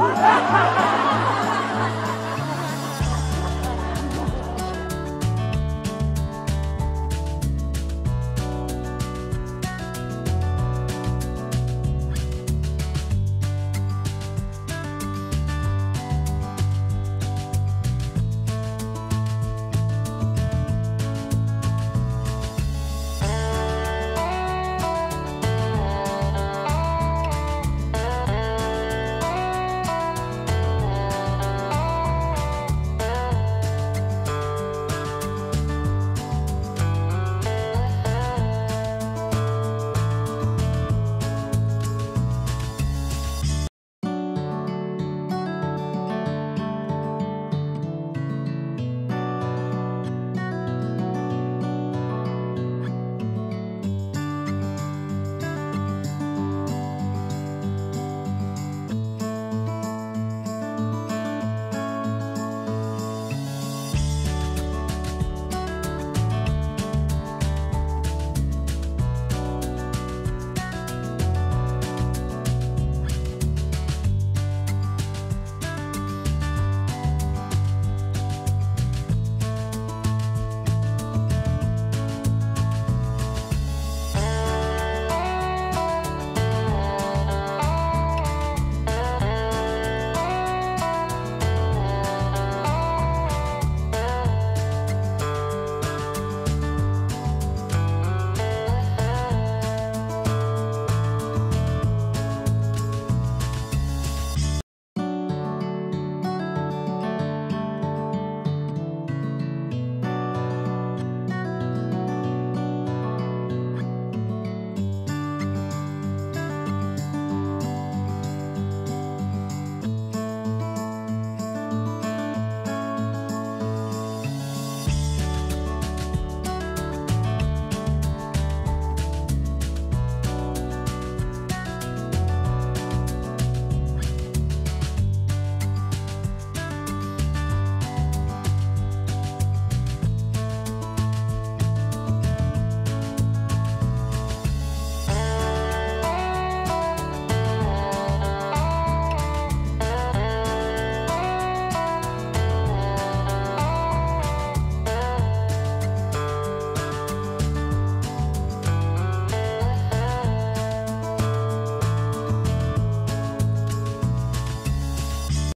Okay.